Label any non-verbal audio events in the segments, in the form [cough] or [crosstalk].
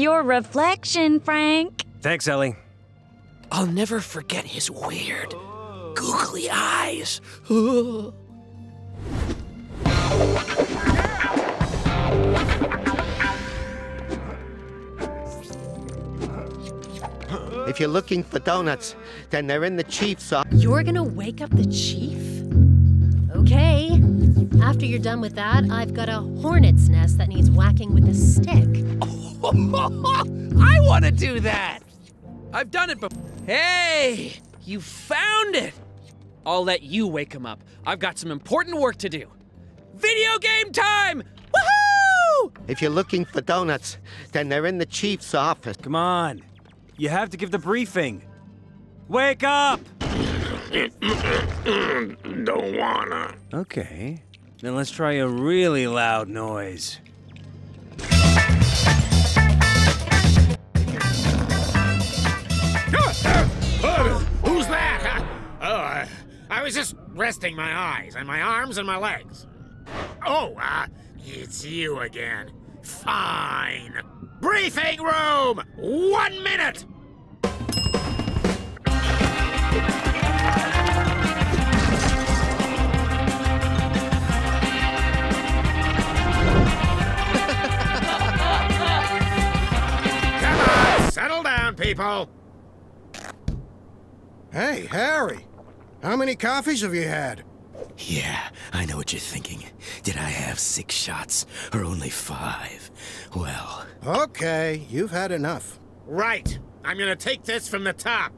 your reflection, Frank. Thanks, Ellie. I'll never forget his weird, googly eyes. [sighs] If you're looking for donuts, then they're in the chief's office. You're gonna wake up the chief? Okay. After you're done with that, I've got a hornet's nest that needs whacking with a stick. [laughs] I want to do that. I've done it before. Hey, you found it. I'll let you wake him up. I've got some important work to do. Video game time! Woohoo! If you're looking for donuts, then they're in the chief's office. Come on. You have to give the briefing. Wake up! [laughs] Don't wanna. Okay. Then let's try a really loud noise. Who's that? [laughs] Oh, uh, I was just resting my eyes and my arms and my legs. Oh, uh, it's you again. Fine. Briefing room! One minute! People. Hey, Harry. How many coffees have you had? Yeah, I know what you're thinking. Did I have six shots or only five? Well, Okay, you've had enough. Right. I'm gonna take this from the top.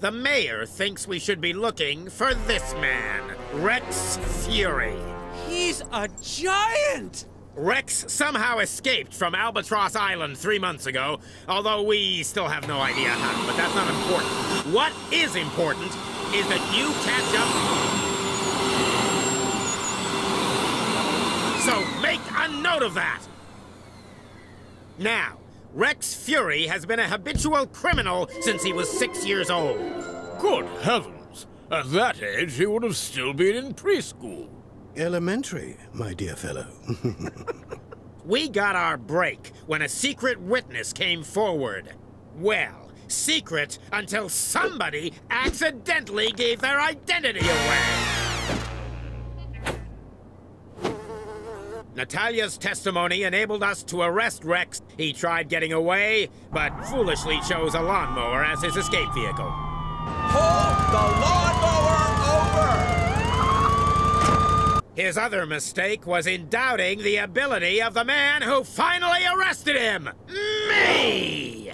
The mayor thinks we should be looking for this man, Rex Fury. he's a giant! Rex somehow escaped from Albatross Island three months ago, although we still have no idea how, but that's not important. What is important is that you catch up. So make a note of that! Now, Rex Fury has been a habitual criminal since he was six years old. Good heavens! At that age, he would have still been in preschool. Elementary, my dear fellow. [laughs] We got our break when a secret witness came forward. Well, secret until somebody accidentally gave their identity away. Natalia's testimony enabled us to arrest Rex. He tried getting away, but foolishly chose a lawnmower as his escape vehicle. Pull the lawnmower over! His other mistake was in doubting the ability of the man who finally arrested him me!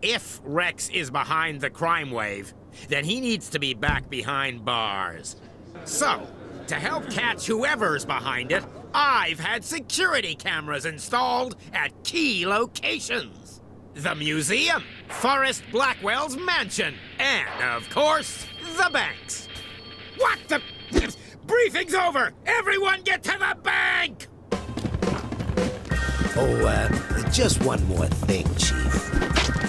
If Rex is behind the crime wave, then he needs to be back behind bars. So, to help catch whoever's behind it, I've had security cameras installed at key locations. The museum, Forrest Blackwell's mansion, and, of course, the banks. What the? Briefing's over! Everyone get to the bank! Oh, uh, just one more thing, Chief.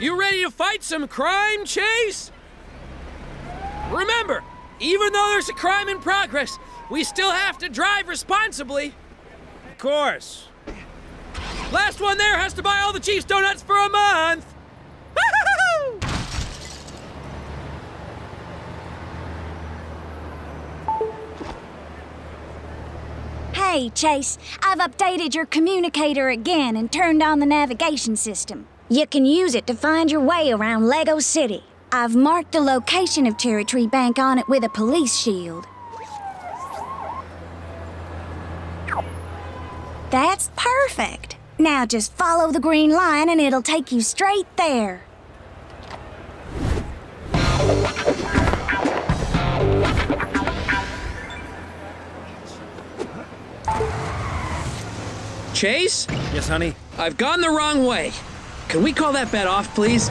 You ready to fight some crime, Chase? Remember, even though there's a crime in progress, we still have to drive responsibly. Of course. Last one there has to buy all the Chiefs donuts for a month. [laughs] Hey, Chase, I've updated your communicator again and turned on the navigation system. You can use it to find your way around Lego City. I've marked the location of Cherry Tree Bank on it with a police shield. That's perfect. Now just follow the green line and it'll take you straight there. Chase? Yes, honey? I've gone the wrong way. Can we call that bet off, please?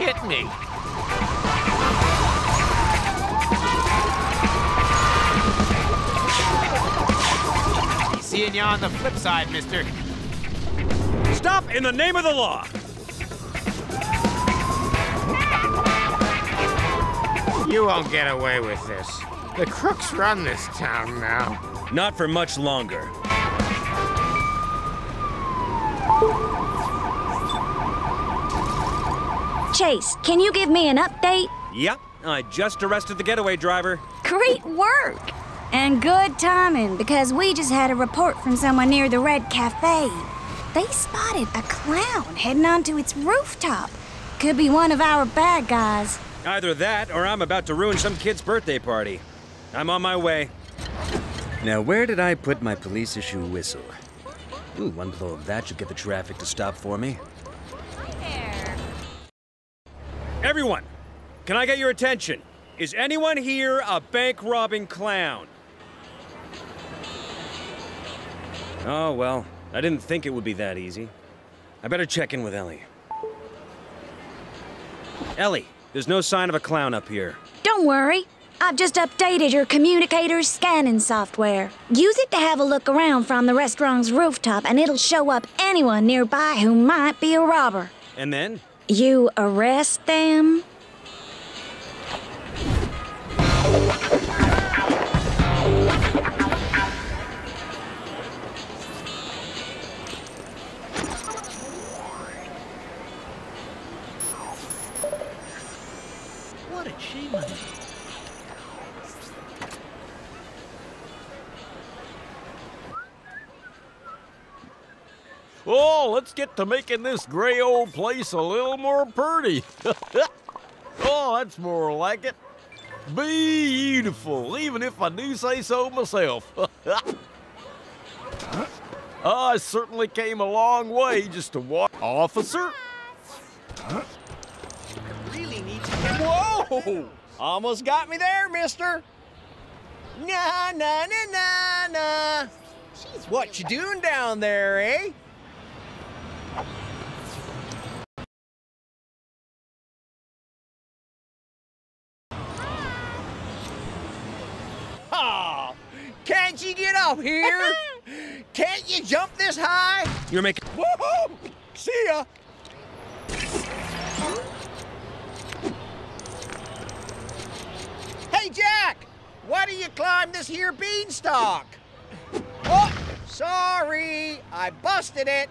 Hit me? Seeing you on the flip side, mister. Stop in the name of the law! You won't get away with this. The crooks run this town now. Not for much longer. Chase, can you give me an update? Yep, I just arrested the getaway driver. Great work! And good timing, because we just had a report from someone near the Red Cafe. They spotted a clown heading onto its rooftop. Could be one of our bad guys. Either that, or I'm about to ruin some kid's birthday party. I'm on my way. Now, where did I put my police issue whistle? Ooh, one blow of that should get the traffic to stop for me. Everyone, can I get your attention? Is anyone here a bank robbing clown? Oh, well, I didn't think it would be that easy. I better check in with Ellie. Ellie, there's no sign of a clown up here. Don't worry. I've just updated your communicator's scanning software. Use it to have a look around from the restaurant's rooftop, and it'll show up anyone nearby who might be a robber. And then? You arrest them? Oh, let's get to making this gray old place a little more pretty. [laughs] oh, that's more like it. Beautiful, even if I do say so myself. [laughs] I certainly came a long way just to walk. Officer? Really need to. Whoa! Almost got me there, mister. Nah, nah, nah, nah, nah. What you doing down there, eh? Can't you get up here? [laughs] Can't you jump this high? You're making... Woohoo! See ya! Hey, Jack! Why do you climb this here beanstalk? Oh, sorry! I busted it!